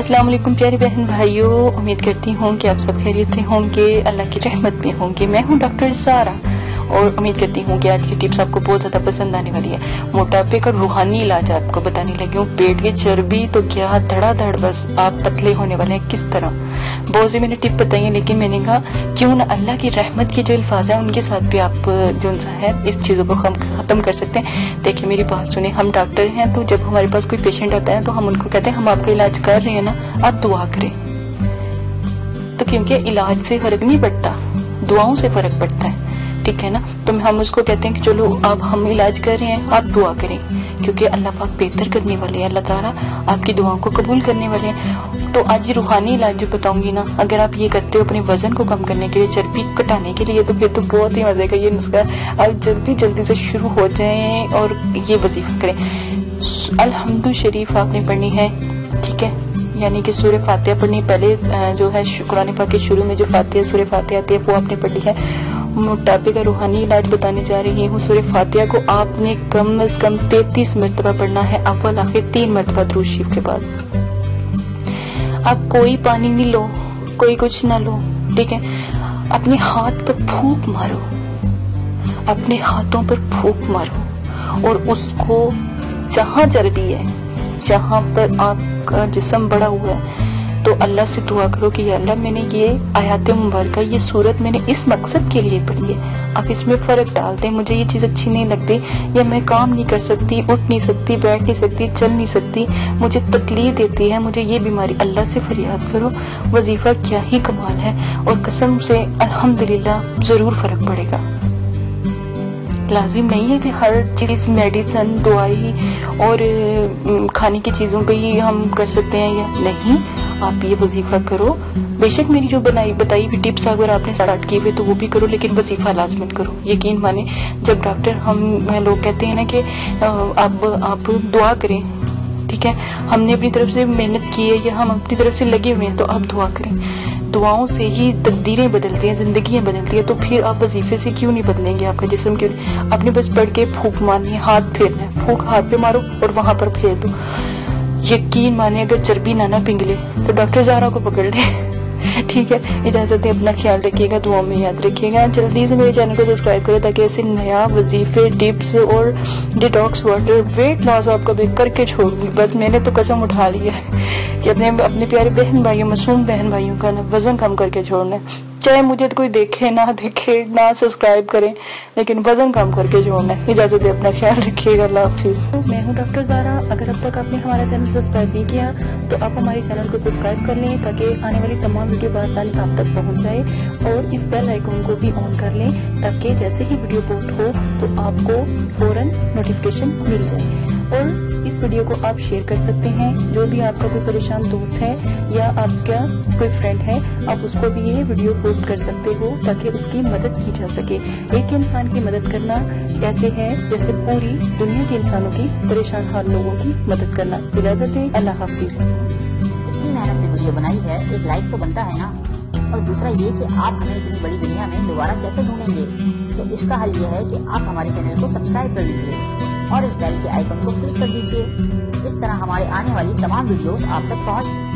السلام علیکم پیاری بہن بھائیو، امید کرتی ہوں کہ آپ سب خیریت سے ہوں گے۔ اللہ کی رحمت میں ہوں گے۔ میں ہوں ڈاکٹر سارا اور امید کرتی ہوں کہ آج کی ٹپس آپ کو بہت زیادہ پسند آنے والی ہے۔ موٹاپے کا روحانی علاج آپ کو بتانے لگی ہوں۔ پیٹ کی چربی تو کیا دھڑا دھڑ، بس آپ پتلے ہونے والے ہیں۔ کس طرح؟ بہت سے میں نے ٹپ بتائی ہیں لیکن میں نے کہا، کیوں نہ اللہ کی رحمت کی جو الفاظ ہیں، ان کے ساتھ بھی آپ جو ہے اس چیزوں کو ختم کر سکتے ہیں۔ دیکھیں، میری بات سنیں، ہم ڈاکٹر ہیں، تو جب ہمارے پاس کوئی پیشنٹ آتا ہے، تو ہم ان کو کہتے ہیں، ہم آپ کا علاج کر رہے ہیں نا، آپ دعا کریں۔ تو کیونکہ علاج سے فرق نہیں پڑتا، دعاؤں سے فرق پڑتا ہے۔ ٹھیک ہے نا؟ تو ہم اس کو کہتے ہیں کہ چلو اب ہم علاج کر رہے ہیں، آپ دعا کریں۔ کیونکہ اللہ پاک بہتر کرنے والے ہیں، اللہ تعالیٰ آپ کی دعاؤں کو قبول کرنے والے ہیں۔ تو آج یہ روحانی علاج جو بتاؤں گی نا، اگر آپ یہ کرتے ہو اپنے وزن کو کم کرنے کے لیے، چربی کٹانے کے لیے، تو پھر تو بہت ہی مزے کا یہ نسخہ آپ جلدی جلدی سے شروع ہو جائیں اور یہ وظیفہ کریں۔ الحمد شریف آپ نے پڑھنی ہے، ٹھیک ہے؟ یعنی کہ سورہ فاتحہ پڑھنی پہلے جو ہے قرآن پاک کے شروع میں جو فاتحہ، سورہ فاتحہ آتی ہے، وہ آپ نے پڑھی ہے۔ موٹاپے کا روحانی علاج بتانے جا رہی ہوں سورہ فاتحہ کو آپ نے کم از کم تینتیس مرتبہ پڑھنا ہے۔ اول آخر تین مرتبہ دروش شیف کے بعد۔ آپ کوئی پانی نہیں لو، کوئی کچھ نہ لو، ٹھیک ہے؟ اپنے ہاتھ پر پھوک مارو۔ اپنے ہاتھوں پر پھوک مارو۔ اور اس کو جہاں چربی ہے، جہاں پر آپ کا جسم بڑا ہوا ہے تو اللہ سے دعا کرو کہ یا اللہ میں نے یہ آیات مبارکہ، یہ صورت میں نے اس مقصد کے لیے پڑھی ہے۔ آپ اس میں فرق ڈال دیں، مجھے یہ چیز اچھی نہیں لگتی، یا میں کام نہیں کر سکتی، اٹھ نہیں سکتی، بیٹھ نہیں سکتی، چل نہیں سکتی، مجھے تکلیف دیتی ہے، مجھے یہ بیماری اللہ سے فریاد کرو۔ وظیفہ کیا ہی کمال ہے، اور قسم سے الحمدللہ ضرور فرق پڑے گا۔ لازم نہیں ہے کہ ہر چیز میڈیسن دوائی اور کھانے کی چیزوں پہ ہی ہم کر سکتے ہیں یا نہیں۔ آپ یہ وظیفہ کرو۔ بے شک میری جو بنائی بتائی ہوئی ٹپس اگر آپ نے سٹارٹ کی ہوئے تو وہ بھی کرو، لیکن وظیفہ لازمت کرو۔ یقین مانے، جب ڈاکٹر ہم لوگ کہتے ہیں نا کہ اب آپ دعا کریں، ٹھیک ہے؟ ہم نے اپنی طرف سے محنت کی ہے یا ہم اپنی طرف سے لگے ہوئے ہیں تو آپ دعا کریں۔ دعاؤں سے ہی تقدیریں بدلتی ہیں، زندگیاں بدلتی ہیں، تو پھر آپ وظیفے سے کیوں نہیں بدلیں گے؟ آپ کا جسم کیوں نہیں آپ نے بس پڑھ کے پھوک مارنی ہے، ہاتھ پھیرنا ہے۔ پھوک ہاتھ پہ مارو اور وہاں پر پھیر دو۔ یقین مانے اگر چربی نہ نہ پنگلے تو ڈاکٹر زارا کو پکڑ لے۔ ٹھیک ہے، اجازت اپنا خیال رکھیے گا، دعاؤں میں یاد رکھیے گا۔ جلدی سے میرے چینل کو سبسکرائب کرے تاکہ ایسے نیا وظیفے، ٹپس اور ڈیٹاکس واٹر ویٹ لاس آپ کا کر کے چھوڑ دی بس میں نے تو قسم اٹھا لی ہے کہ اپنے اپنے پیارے بہن بھائیوں، معصوم بہن بھائیوں کا وزن کم کر کے چھوڑنا ہے۔ چاہے مجھے کوئی دیکھے، نہ دیکھے، نہ سبسکرائب کرے، لیکن وزن کم کر کے جوڑنا ہے، اجازت اپنا خیال رکھیے۔ گا اللہ حافظ۔ میں ہوں ڈاکٹر زارا۔ اگر اب تک آپ نے ہمارا چینل سبسکرائب نہیں کیا، تو آپ ہمارے چینل کو سبسکرائب کر لیں تاکہ آنے والی تمام ویڈیو بآسانی آپ تک پہنچ جائے اور اس بیل آئیکن کو بھی آن کر لیں تاکہ جیسے ہی ویڈیو پوسٹ ہو تو آپ کو فوراً نوٹیفکیشن مل جائے۔ اور اس ویڈیو کو آپ شیئر کر سکتے ہیں جو بھی آپ کا کوئی پریشان دوست ہے یا آپ کا کوئی فرینڈ ہے آپ اس کو بھی یہ ویڈیو پوسٹ کر سکتے ہو تاکہ اس کی مدد کی جا سکے ایک انسان کی مدد کرنا ایسے ہے جیسے پوری دنیا کے انسانوں کی پریشان حال لوگوں کی مدد کرنا اجازت ہے اللہ حافظ اتنی محنت سے ویڈیو بنائی ہے ایک لائک تو بنتا ہے نا اور دوسرا یہ کہ آپ ہمیں اتنی بڑی دنیا میں دوبارہ کیسے ڈھونڈیں گے تو اس کا حل یہ ہے کہ آپ ہمارے چینل کو سبسکرائب کر لیجیے کے آئیکن کو کلک کر دیجیے اس طرح ہمارے آنے والی تمام ویڈیوز آپ تک پہنچ